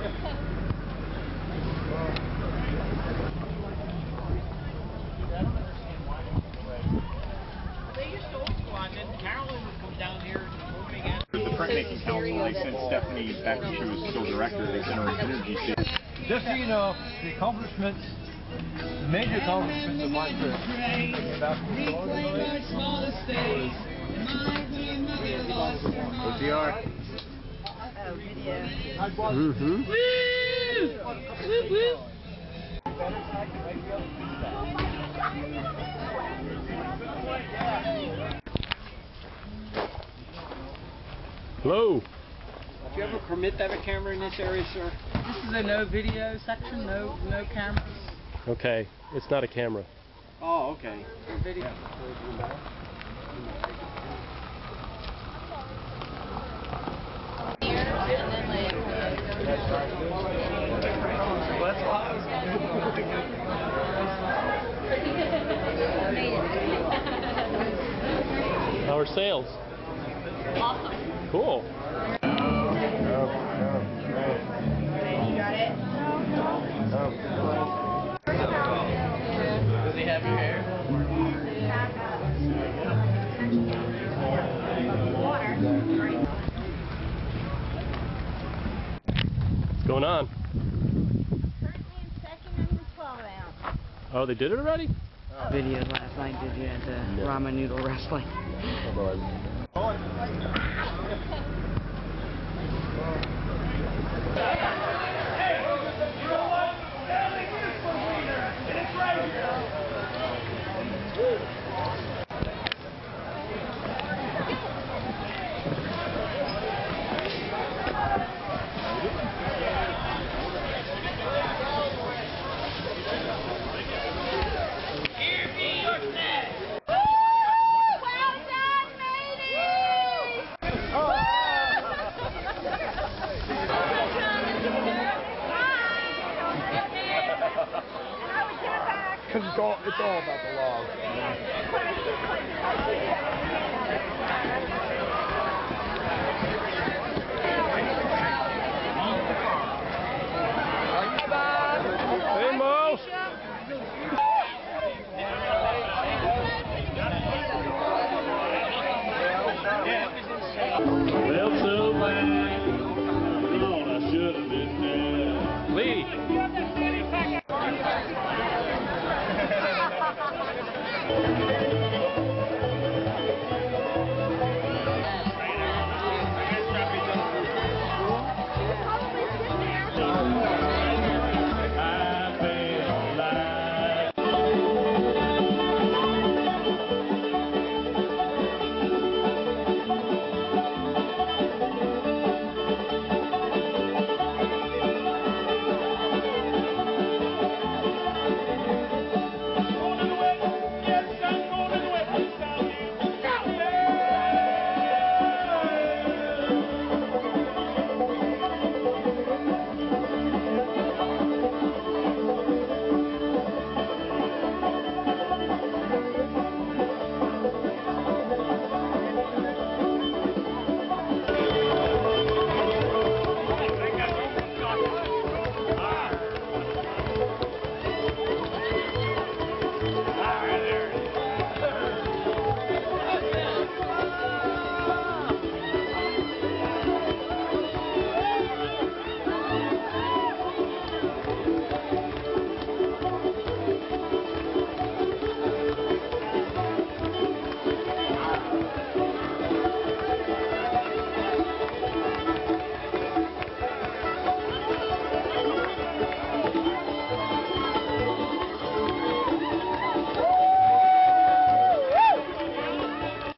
the morning after. The printmaking council, they sent Stephanie back when she was still director, they sent her an energy. Just so you know, the accomplishments, major accomplishments of my trip. About OTR. Video. Mm-hmm. Hello. Do you ever permit to have a camera in this area, sir? This is a no video section, no no cameras. Okay, it's not a camera. Oh, okay. Video. How are sales? Awesome. Cool. You got it? Does he have your hair? What's going on? Currently in second and the 12 ounce. Oh, they did it already? Video last night, did you, at the No. ramen noodle wrestling? Rồi. Thôi. all it's all about the law. Hey, Mo.